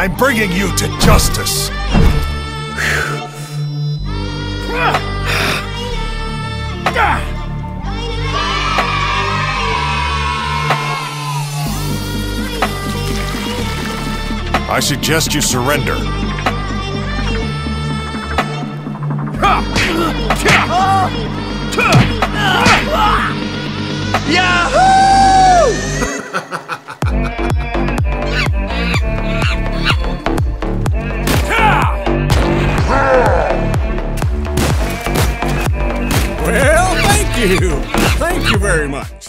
I'm bringing you to justice. I suggest you surrender. you. Thank you very much.